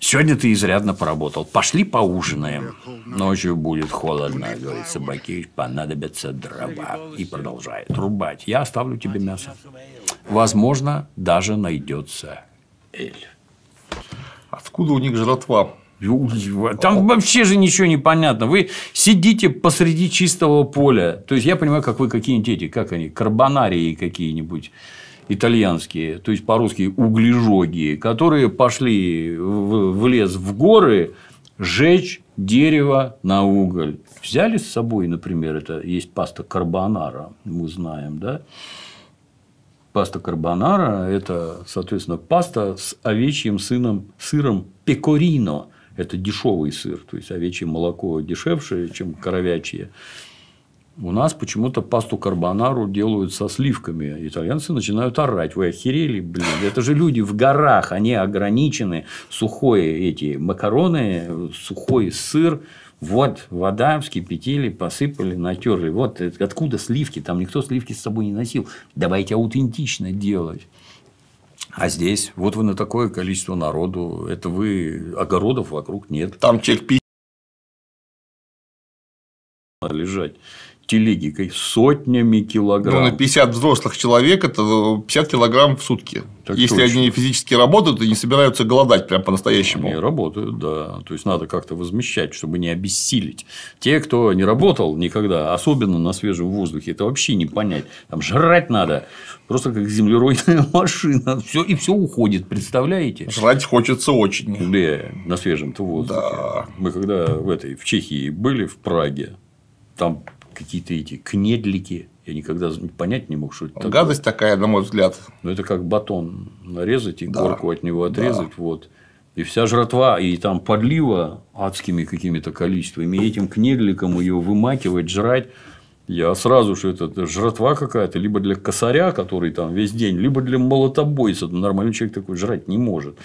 Сегодня ты изрядно поработал. Пошли поужинаем. Ночью будет холодно, говорит собаки, понадобятся дрова. И продолжает рубать. Я оставлю тебе мясо. Возможно, даже найдется эль. Откуда у них жратва? Там вообще же ничего не понятно. Вы сидите посреди чистого поля. То есть я понимаю, как вы какие-нибудь эти, как они, карбонарии какие-нибудь итальянские, то есть по-русски углежоги, которые пошли в лес в горы жечь дерево на уголь. Взяли с собой, например, это есть паста карбонара, мы знаем, да? Паста карбонара – это, соответственно, паста с овечьим сыном, сыром пекорино. Это дешевый сыр, то есть овечье молоко дешевше, чем коровячье. У нас почему-то пасту карбонару делают со сливками. Итальянцы начинают орать. Вы охерели, блин. Это же люди в горах. Они ограничены. Сухое эти макароны, сухой сыр. Вот вода вскипятили, посыпали, натерли. Вот откуда сливки? Там никто сливки с собой не носил. Давайте аутентично делать. А здесь, вот вы на такое количество народу, это вы огородов вокруг нет. Там человек лежать телеги сотнями килограмм. Ну, на 50 взрослых человек это 50 килограмм в сутки. Так Если точно. они физически работают и не собираются голодать прям по-настоящему. Они работают, да. То есть надо как-то возмещать, чтобы не обессилить. Те, кто не работал никогда, особенно на свежем воздухе, это вообще не понять. Там жрать надо. Просто как землеройная машина. Все, и все уходит, представляете? Жрать хочется очень. Да, на свежем-то воздухе. Да. Мы когда в этой в Чехии были в Праге, там какие-то эти кнедлики. Я никогда понять не мог, что это такое. Гадость такая, на мой взгляд. Ну, это как батон нарезать и да. горку от него отрезать. Да. Вот. И вся жратва, и там подлива адскими какими-то количествами, и этим кнедликом ее вымакивать, жрать. Я сразу же это жратва какая-то, либо для косаря, который там весь день, либо для молотобойца. Нормальный человек такой жрать не может.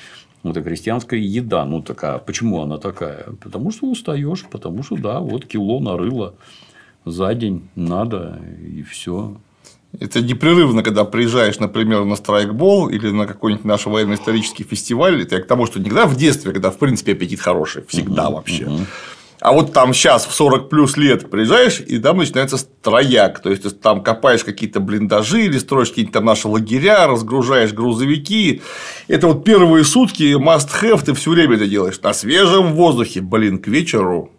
Это крестьянская еда. Ну, такая. Почему она такая? Потому что устаешь, потому что, да, вот кило нарыло за день надо, и все. Это непрерывно, когда приезжаешь, например, на страйкбол или на какой-нибудь наш военно-исторический фестиваль, это я к тому, что никогда в детстве, когда, в принципе, аппетит хороший, всегда угу, вообще. Угу. А вот там сейчас в 40 плюс лет приезжаешь, и там начинается строяк. То есть, ты там копаешь какие-то блиндажи или строишь какие-то там наши лагеря, разгружаешь грузовики. Это вот первые сутки must have, ты все время это делаешь. На свежем воздухе, блин, к вечеру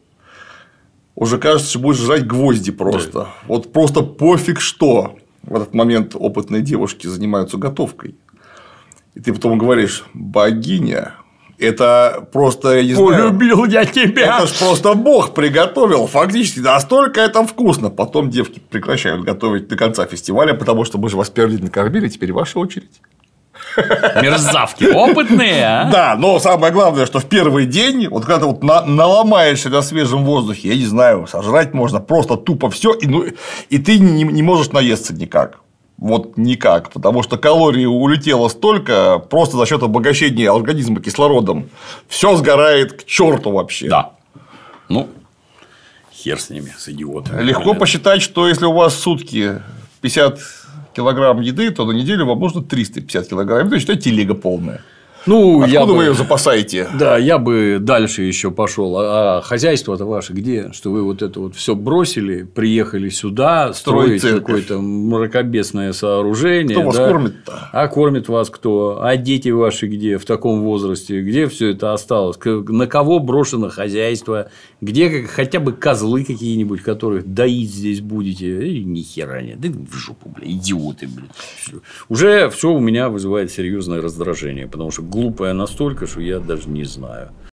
уже кажется, что будешь жрать гвозди просто. Да. Вот просто пофиг что. В этот момент опытные девушки занимаются готовкой. И ты потом говоришь, богиня, это просто, я не знаю. Полюбил я тебя. Это ж просто Бог приготовил. Фактически настолько это вкусно. Потом девки прекращают готовить до конца фестиваля, потому что мы же вас первый день накормили, теперь ваша очередь. Мерзавки опытные, а? Да, но самое главное, что в первый день, вот когда ты вот на, наломаешься на свежем воздухе, я не знаю, сожрать можно просто тупо все, и, ну, и ты не, не можешь наесться никак. Вот никак, потому что калорий улетело столько просто за счет обогащения организма кислородом. Все сгорает к черту вообще. Да. Ну, хер с ними, с идиотами. Легко посчитать, что если у вас сутки 50 килограмм еды, то на неделю вам нужно 350 килограмм. То есть, считай, телега полная. Ну, Откуда я вы бы... ее запасаете? Да, я бы дальше еще пошел. А, а хозяйство-то ваше где? Что вы вот это вот все бросили, приехали сюда, строить какое-то мракобесное сооружение. Кто вас да? кормит-то? А кормит вас кто? А дети ваши где в таком возрасте? Где все это осталось? На кого брошено хозяйство? Где хотя бы козлы какие-нибудь, которых доить здесь будете? И ни хера нет. Да в жопу, бля, идиоты, блин. Уже все у меня вызывает серьезное раздражение, потому что глупая настолько, что я даже не знаю.